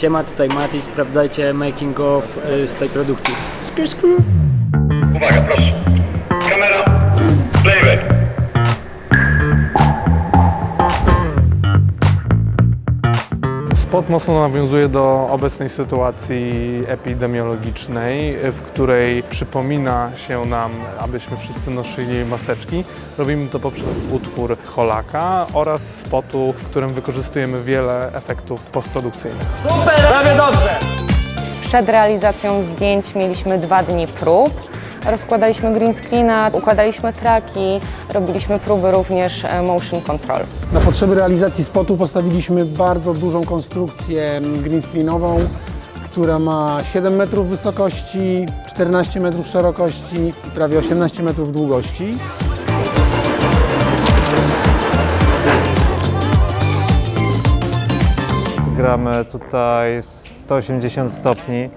Siema, tutaj Mati, sprawdzajcie making of y, z tej produkcji. Skr, skr. Uwaga, proszę. Spot mocno nawiązuje do obecnej sytuacji epidemiologicznej, w której przypomina się nam, abyśmy wszyscy nosili maseczki. Robimy to poprzez utwór Holaka oraz spotu, w którym wykorzystujemy wiele efektów postprodukcyjnych. Przed realizacją zdjęć mieliśmy dwa dni prób. Rozkładaliśmy green screena, układaliśmy traki, robiliśmy próby również e, motion control. Na potrzeby realizacji spotu postawiliśmy bardzo dużą konstrukcję green screenową, która ma 7 metrów wysokości, 14 metrów szerokości i prawie 18 metrów długości. Gramy tutaj 180 stopni,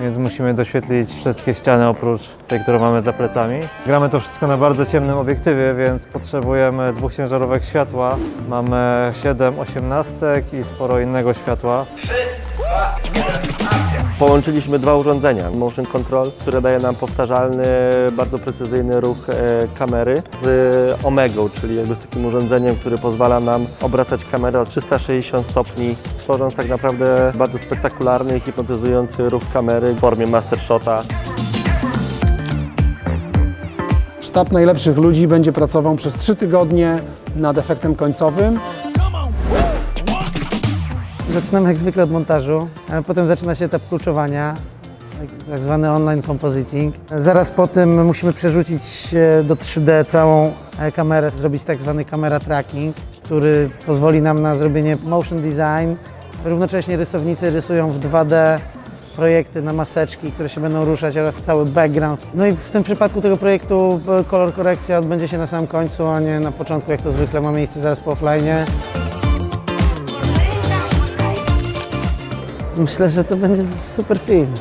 więc musimy doświetlić wszystkie ściany oprócz tej, którą mamy za plecami. Gramy to wszystko na bardzo ciemnym obiektywie, więc potrzebujemy dwóch ciężarówek światła. Mamy 7 osiemnastek i sporo innego światła. Połączyliśmy dwa urządzenia, Motion Control, które daje nam powtarzalny, bardzo precyzyjny ruch e, kamery z Omegą, czyli jakby z takim urządzeniem, które pozwala nam obracać kamerę o 360 stopni, tworząc tak naprawdę bardzo spektakularny i hipnotyzujący ruch kamery w formie master shota. Sztab najlepszych ludzi będzie pracował przez 3 tygodnie nad efektem końcowym. Zaczynamy jak zwykle od montażu, a potem zaczyna się etap kluczowania, tak- tak zwany online compositing. Zaraz po tym musimy przerzucić do 3D całą e, kamerę, zrobić tak zwany camera tracking, który pozwoli nam na zrobienie motion design. Równocześnie rysownicy rysują w 2D projekty na maseczki, które się będą ruszać oraz cały background. No i w tym przypadku tego projektu e, kolor korekcja odbędzie się na samym końcu, a nie na początku, jak to zwykle ma miejsce zaraz po offline. Myślę, że to będzie super film.